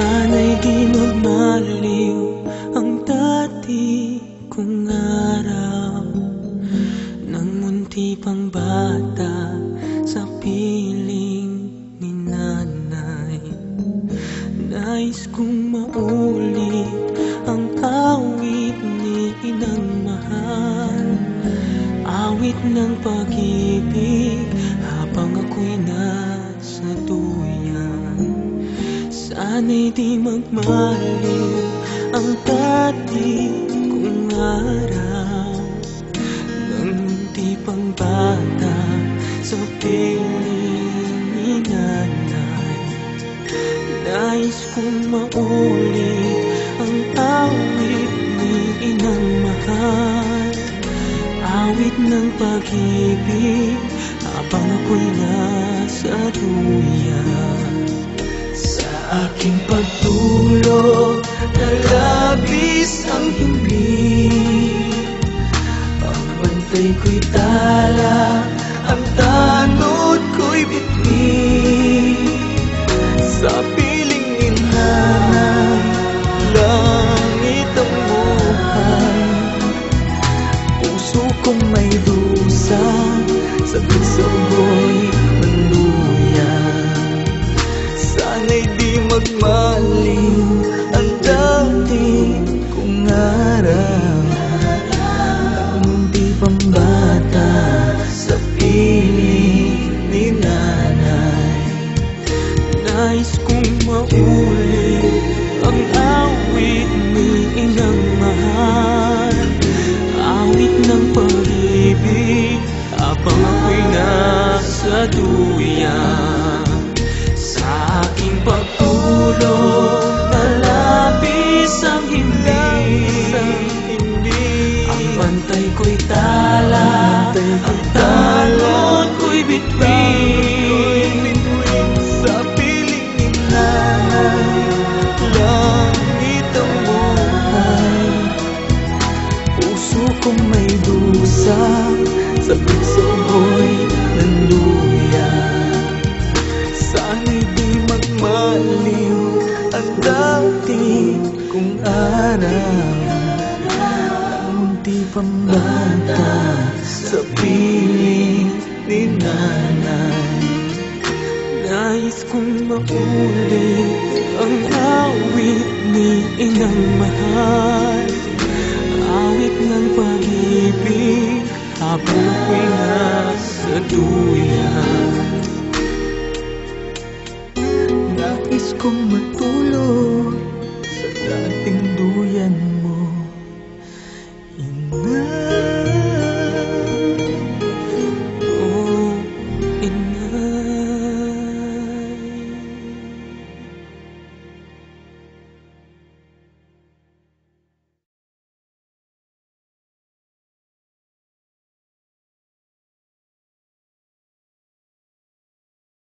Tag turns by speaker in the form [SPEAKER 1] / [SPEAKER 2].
[SPEAKER 1] Sana'y di magmaliw ang dati kong araw. Nang munti pang bata sa piling ni nanay. Nais kong maulit ang awit ni inang mahal. Awit ng pag-ibig habang ako'y nasa Sana'y di magmaliw ang dati kong araw Nang hindi pang bata sa piling ni nanay Nais kong maulit ang awit ni inang mahal. Awit ng pag-ibig habang ako'y nasa Sa aking pagtulog na labis ang himbing Ang bantay ko'y tala, ang tanod ko'y bitbit Sa piling ni nanay, langit ang buhay. Puso kong may dusa Sa Magmaliw Ang dati kong araw Nang hindi pambata Sa piling ni nanay. Nais kong maulit Ang awit ni pambata sa piling ni nanay. Nais kong maulit ang awit ni inang mahal. Awit ng pag-ibig habang ako'y nasa duya Nais kong matulog